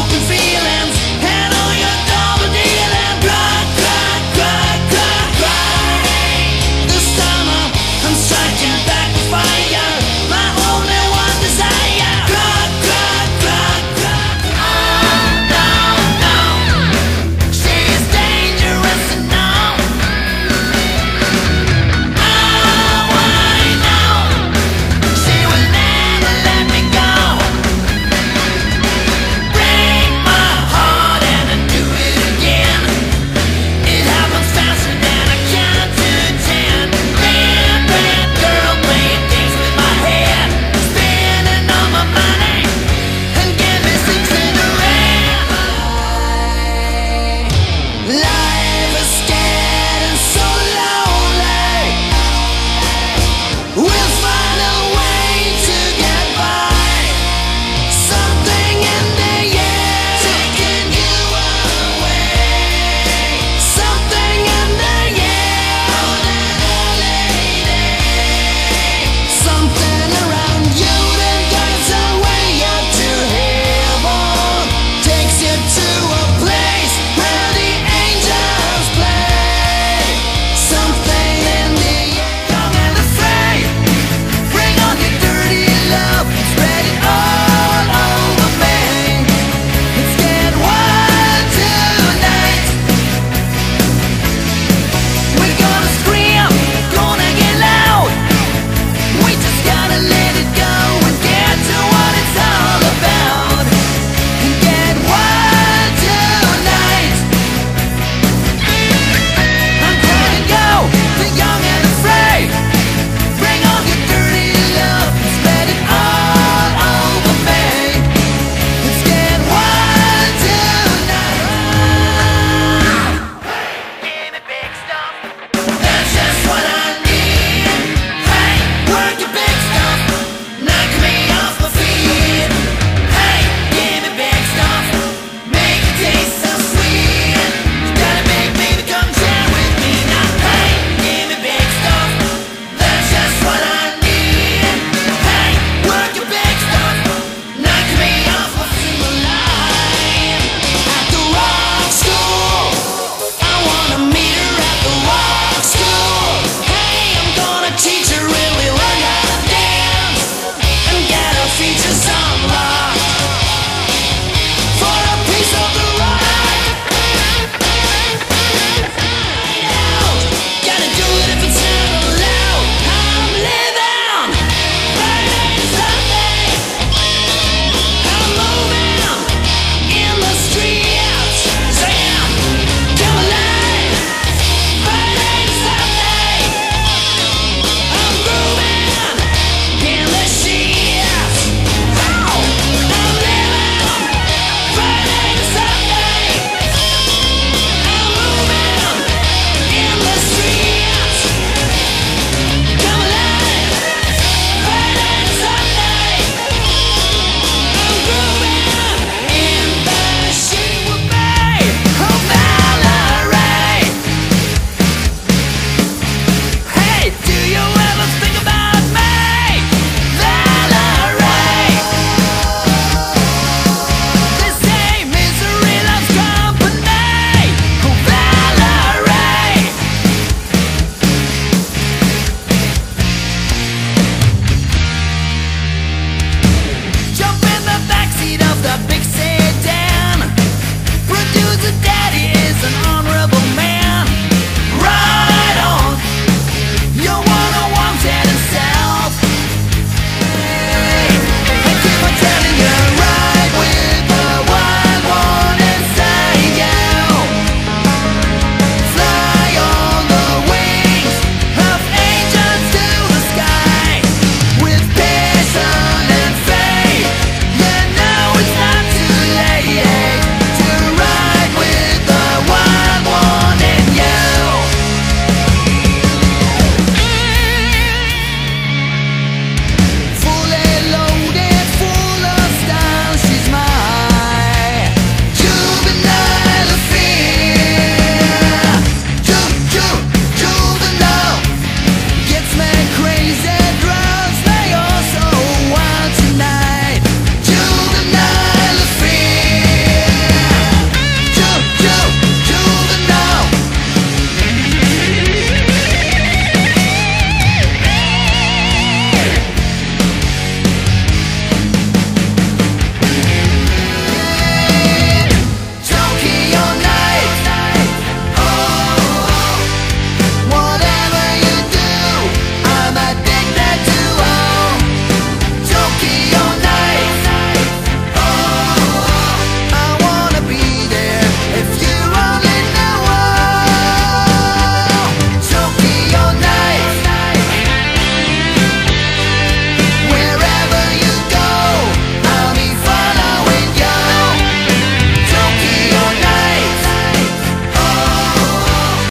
open feelings.